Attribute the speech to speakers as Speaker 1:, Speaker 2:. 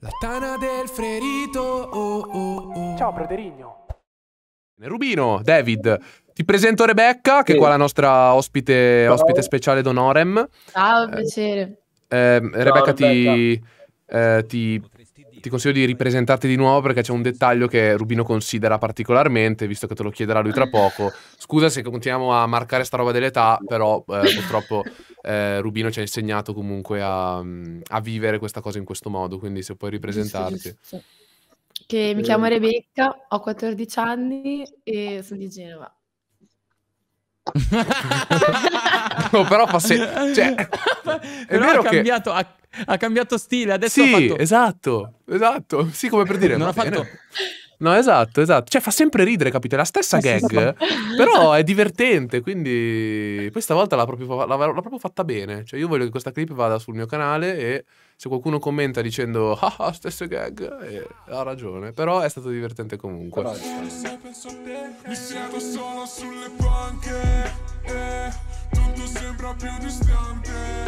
Speaker 1: La tana del ferito. Oh, oh, oh.
Speaker 2: Ciao, Praterigno.
Speaker 1: Rubino, David, ti presento Rebecca, che è
Speaker 3: Sì.
Speaker 1: qua la nostra ospite,
Speaker 3: Ciao.
Speaker 1: ospite speciale d'onorem.
Speaker 4: Ciao, piacere.
Speaker 1: Eh, Rebecca, ti,
Speaker 3: Rebecca.
Speaker 1: eh, ti, ti consiglio di ripresentarti di nuovo perché c'è un dettaglio che Rubino considera particolarmente, visto che te lo chiederà lui tra poco. Scusa se continuiamo a marcare sta roba dell'età, però eh, purtroppo eh, Rubino ci ha insegnato comunque a, a vivere questa cosa in questo modo, quindi se puoi ripresentarti.
Speaker 4: Giusto, giusto. Che mi chiamo Rebecca, ho 14 anni e sono di Genova.
Speaker 1: No, però fa se- cioè, è
Speaker 5: Però
Speaker 1: vero
Speaker 5: ha
Speaker 1: che-
Speaker 5: cambiato, ha, cambiato stile, adesso
Speaker 1: Sì,
Speaker 5: ha fatto...
Speaker 1: esatto, esatto. Sì, come per dire.
Speaker 5: Non ha fatto...
Speaker 1: No, esatto, esatto. Cioè, fa sempre ridere, capito? È la stessa
Speaker 4: Sì,
Speaker 1: gag,
Speaker 4: sì.
Speaker 1: però è divertente, quindi questa volta l'ha proprio, l'ha- l'ha proprio fatta bene. Cioè, io voglio che questa clip vada sul mio canale e se qualcuno commenta dicendo ah, ah, stesse gag, eh, ha ragione. Però è stato divertente comunque.
Speaker 3: Però-
Speaker 6: Mi siedo solo sulle panche eh, Tutto sembra più distante